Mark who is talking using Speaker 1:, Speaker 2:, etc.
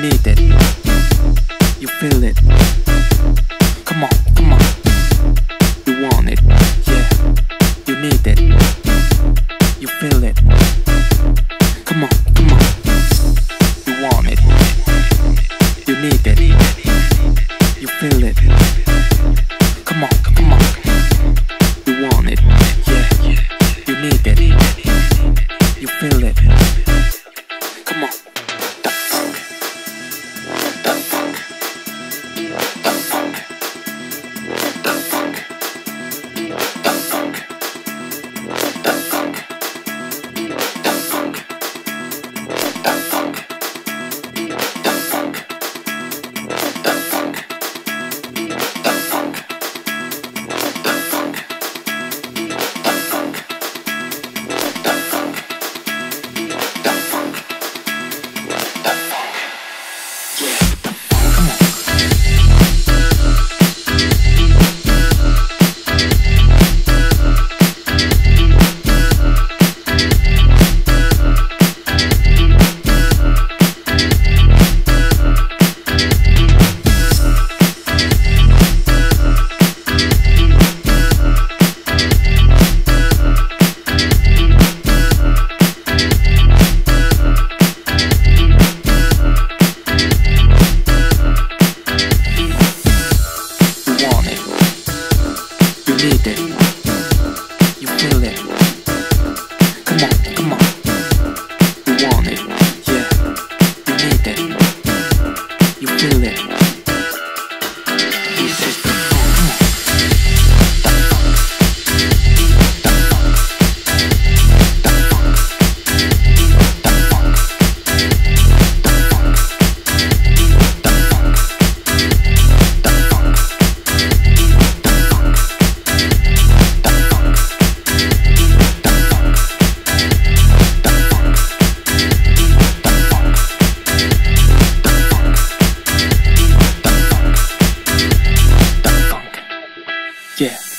Speaker 1: need it. You feel it. Don't. いて。Yeah.